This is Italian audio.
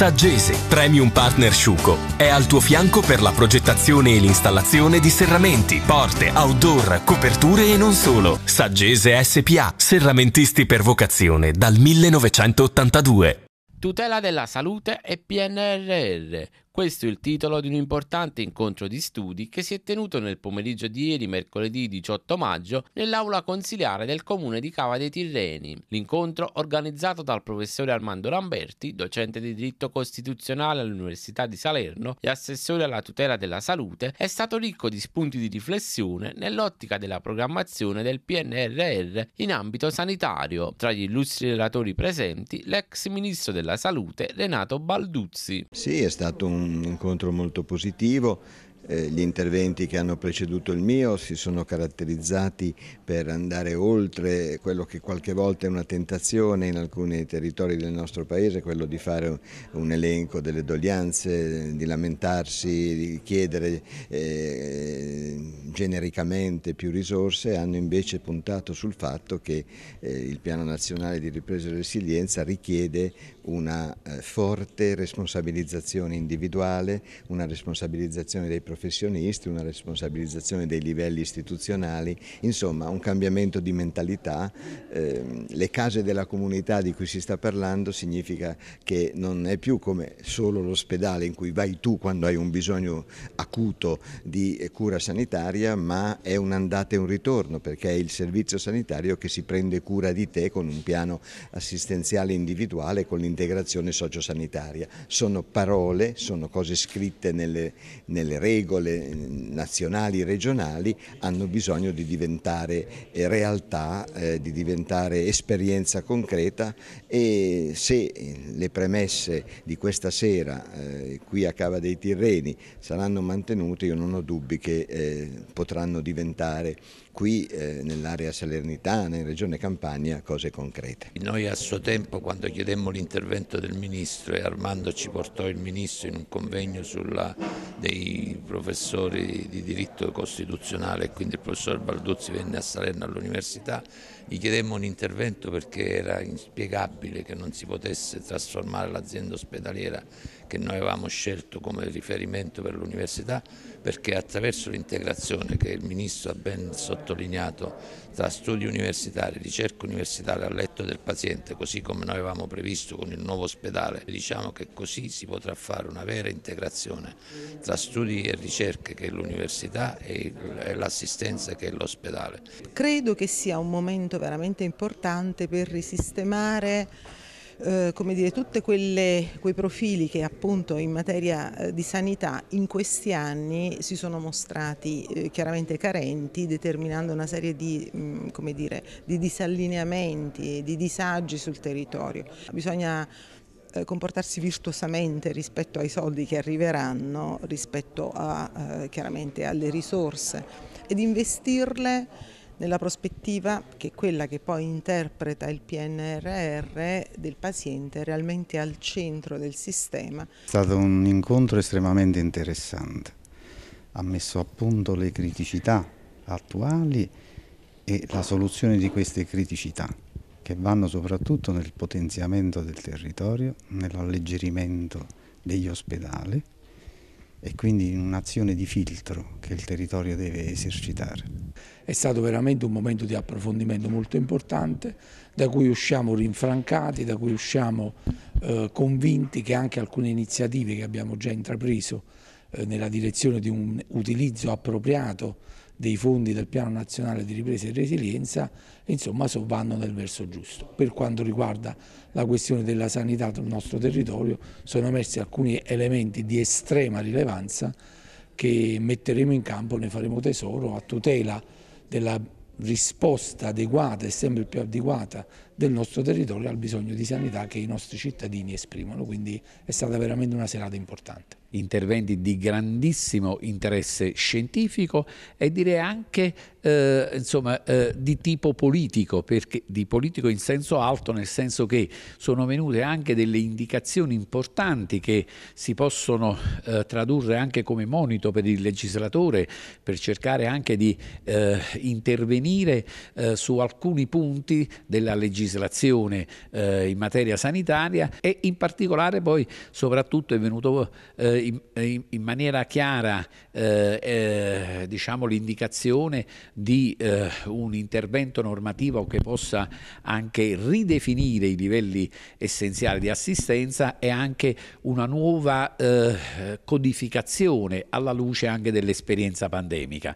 Saggese, Premium Partner Sciuco, è al tuo fianco per la progettazione e l'installazione di serramenti, porte, outdoor, coperture e non solo. Saggese SPA, serramentisti per vocazione dal 1982. Tutela della salute e PNRR. Questo è il titolo di un importante incontro di studi che si è tenuto nel pomeriggio di ieri, mercoledì 18 maggio, nell'aula consiliare del comune di Cava dei Tirreni. L'incontro, organizzato dal professore Armando Lamberti, docente di diritto costituzionale all'Università di Salerno e assessore alla tutela della salute, è stato ricco di spunti di riflessione nell'ottica della programmazione del PNRR in ambito sanitario. Tra gli illustri relatori presenti, l'ex ministro della salute Renato Balduzzi. Sì, è stato un incontro molto positivo gli interventi che hanno preceduto il mio si sono caratterizzati per andare oltre quello che qualche volta è una tentazione in alcuni territori del nostro paese, quello di fare un elenco delle doglianze, di lamentarsi, di chiedere eh, genericamente più risorse, hanno invece puntato sul fatto che eh, il Piano Nazionale di Ripresa e Resilienza richiede una eh, forte responsabilizzazione individuale, una responsabilizzazione dei professionisti, una responsabilizzazione dei livelli istituzionali, insomma un cambiamento di mentalità. Eh, le case della comunità di cui si sta parlando significa che non è più come solo l'ospedale in cui vai tu quando hai un bisogno acuto di cura sanitaria, ma è un andata e un ritorno perché è il servizio sanitario che si prende cura di te con un piano assistenziale individuale, con l'integrazione sociosanitaria. Sono parole, sono cose scritte nelle, nelle regole regole nazionali e regionali hanno bisogno di diventare eh, realtà, eh, di diventare esperienza concreta e se le premesse di questa sera eh, qui a Cava dei Tirreni saranno mantenute io non ho dubbi che eh, potranno diventare qui eh, nell'area salernitana, in Regione Campania, cose concrete. Noi a suo tempo quando chiedemmo l'intervento del Ministro e Armando ci portò il Ministro in un convegno sulla, dei professori di diritto costituzionale quindi il professor Balduzzi venne a Salerno all'università, gli chiedemmo un intervento perché era inspiegabile che non si potesse trasformare l'azienda ospedaliera che noi avevamo scelto come riferimento per l'università perché attraverso l'integrazione che il Ministro ha ben sottolineato tra studi universitari, ricerca universitaria al letto del paziente, così come noi avevamo previsto con il nuovo ospedale, diciamo che così si potrà fare una vera integrazione tra studi e ricerche che è l'università e l'assistenza che è l'ospedale. Credo che sia un momento veramente importante per risistemare eh, come dire, tutti quei profili che appunto in materia eh, di sanità in questi anni si sono mostrati eh, chiaramente carenti, determinando una serie di, mm, come dire, di disallineamenti, di disagi sul territorio. Bisogna comportarsi virtuosamente rispetto ai soldi che arriveranno, rispetto a, eh, chiaramente alle risorse ed investirle nella prospettiva che è quella che poi interpreta il PNRR del paziente realmente al centro del sistema. È stato un incontro estremamente interessante, ha messo a punto le criticità attuali e la soluzione di queste criticità che vanno soprattutto nel potenziamento del territorio, nell'alleggerimento degli ospedali e quindi in un'azione di filtro che il territorio deve esercitare. È stato veramente un momento di approfondimento molto importante, da cui usciamo rinfrancati, da cui usciamo eh, convinti che anche alcune iniziative che abbiamo già intrapreso eh, nella direzione di un utilizzo appropriato dei fondi del Piano Nazionale di Ripresa e Resilienza, insomma, vanno nel verso giusto. Per quanto riguarda la questione della sanità del nostro territorio, sono emersi alcuni elementi di estrema rilevanza che metteremo in campo, ne faremo tesoro a tutela della risposta adeguata e sempre più adeguata del nostro territorio al bisogno di sanità che i nostri cittadini esprimono, quindi è stata veramente una serata importante interventi di grandissimo interesse scientifico e direi anche eh, insomma, eh, di tipo politico, perché, di politico in senso alto, nel senso che sono venute anche delle indicazioni importanti che si possono eh, tradurre anche come monito per il legislatore per cercare anche di eh, intervenire eh, su alcuni punti della legislazione in materia sanitaria. E in particolare poi soprattutto è venuto in, in, maniera chiara diciamo, l'indicazione di eh, un intervento normativo che possa anche ridefinire i livelli essenziali di assistenza e anche una nuova codificazione alla luce anche dell'esperienza pandemica.